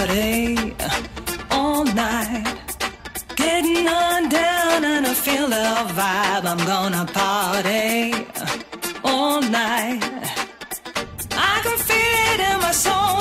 party uh, all night. Getting on down and I feel the vibe. I'm gonna party uh, all night. I can feel it in my soul.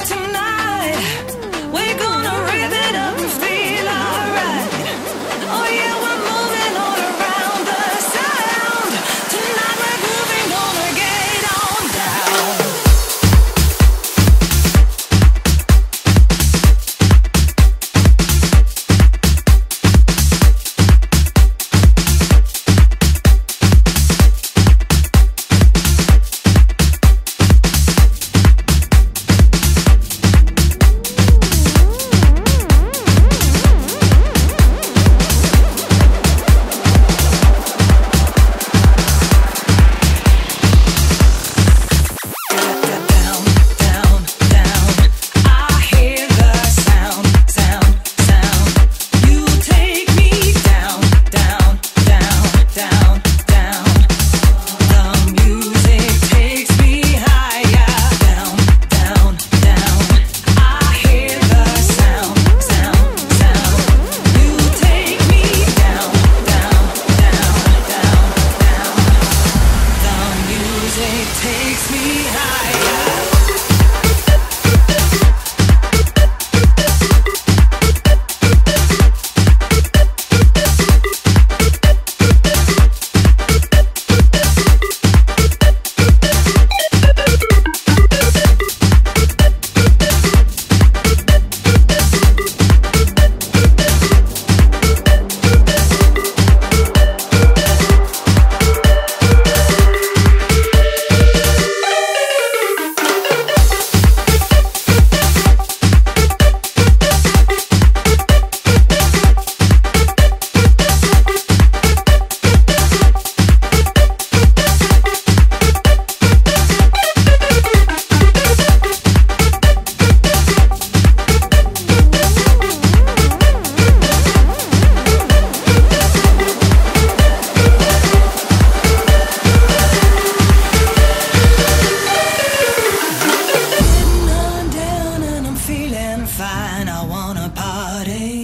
fine, I wanna party.